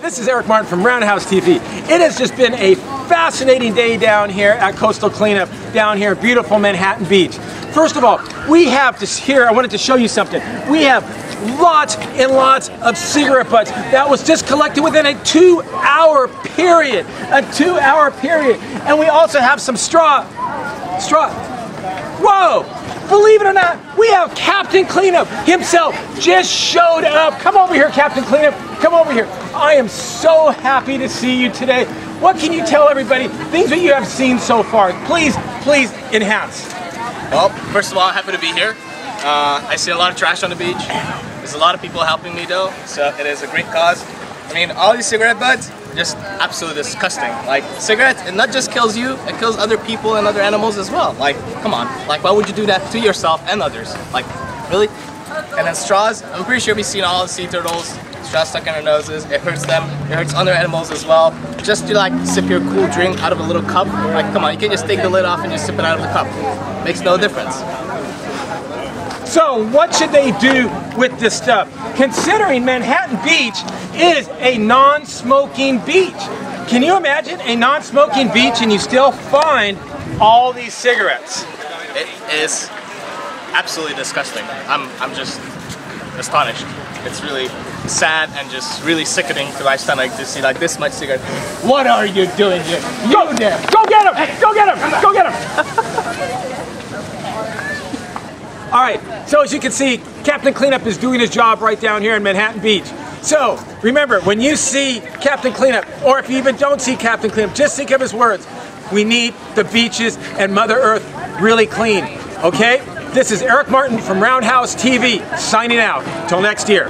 This is Eric Martin from Roundhouse TV. It has just been a fascinating day down here at Coastal Cleanup, down here beautiful Manhattan Beach. First of all, we have this here, I wanted to show you something. We have lots and lots of cigarette butts that was just collected within a two hour period. A two hour period. And we also have some straw. Straw. Whoa! Believe it or not, we have Captain Cleanup himself just showed up. Come over here, Captain Cleanup. Come over here. I am so happy to see you today. What can you tell everybody? Things that you have seen so far. Please, please enhance. Well, first of all, I'm happy to be here. Uh, I see a lot of trash on the beach. There's a lot of people helping me though, so it is a great cause. I mean, all these cigarette butts, just absolutely disgusting. Like, cigarettes, it not just kills you, it kills other people and other animals as well. Like, come on. Like, why would you do that to yourself and others? Like, really? And then straws, I'm pretty sure we've seen all the sea turtles, straws stuck in their noses. It hurts them, it hurts other animals as well. Just to like sip your cool drink out of a little cup, like, come on, you can't just take the lid off and just sip it out of the cup. Makes no difference. So what should they do with this stuff? Considering Manhattan Beach is a non-smoking beach. Can you imagine a non-smoking beach and you still find all these cigarettes? It is absolutely disgusting. I'm, I'm just astonished. It's really sad and just really sickening to my stomach to see like this much cigarette. What are you doing here? Go there! Go get him! Go get him! Go get him! All right, so as you can see, Captain Cleanup is doing his job right down here in Manhattan Beach. So remember, when you see Captain Cleanup, or if you even don't see Captain Cleanup, just think of his words. We need the beaches and Mother Earth really clean, okay? This is Eric Martin from Roundhouse TV, signing out. Till next year.